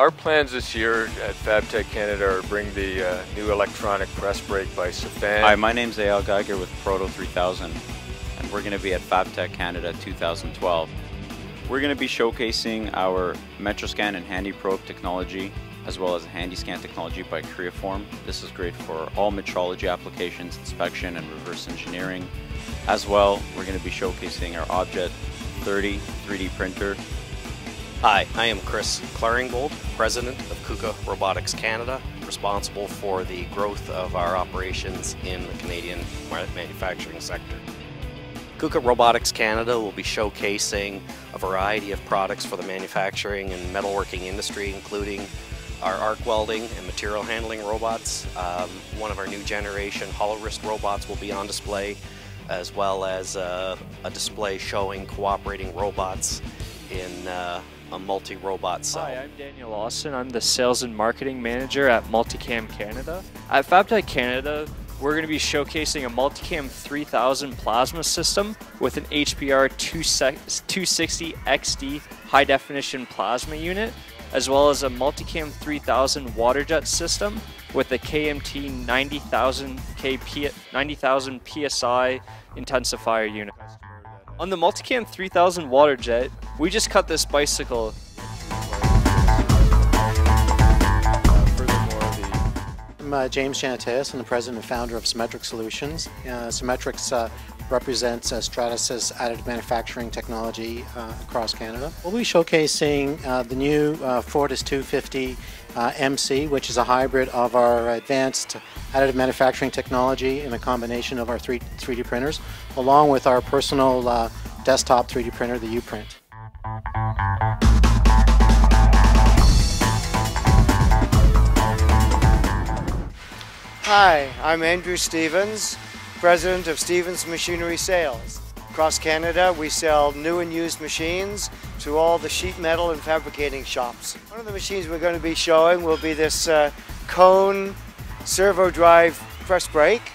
our plans this year at FabTech Canada are bring the uh, new electronic press brake by Safan. Hi, my name's Eyal Geiger with Proto 3000, and we're going to be at FabTech Canada 2012. We're going to be showcasing our MetraSCAN and HandyProbe technology, as well as HandyScan technology by Creaform. This is great for all metrology applications, inspection, and reverse engineering. As well, we're going to be showcasing our Object 30 3D printer Hi, I am Chris Claringbold, President of KUKA Robotics Canada, responsible for the growth of our operations in the Canadian manufacturing sector. KUKA Robotics Canada will be showcasing a variety of products for the manufacturing and metalworking industry, including our arc welding and material handling robots. Um, one of our new generation hollow wrist robots will be on display, as well as uh, a display showing cooperating robots in uh, a multi-robot cell. Hi, I'm Daniel Lawson. I'm the Sales and Marketing Manager at Multicam Canada. At FabTech Canada, we're going to be showcasing a Multicam 3000 plasma system with an HPR 260 XD high definition plasma unit, as well as a Multicam 3000 water jet system with a KMT 90,000 KP 90,000 PSI intensifier unit. On the Multicam 3000 water jet, we just cut this bicycle. I'm uh, James Janateas. I'm the president and founder of Cimetrix Solutions. Uh, Cimetrix uh, represents uh, Stratasys additive manufacturing technology uh, across Canada. We'll be showcasing uh, the new Fortus 250 MC, which is a hybrid of our advanced additive manufacturing technology and a combination of our 3, 3D printers, along with our personal desktop 3D printer, the uPrint. Hi, I'm Andrew Stevens, President of Stevens Machinery Sales. Across Canada, we sell new and used machines to all the sheet metal and fabricating shops. One of the machines we're going to be showing will be this uh, cone servo drive press brake.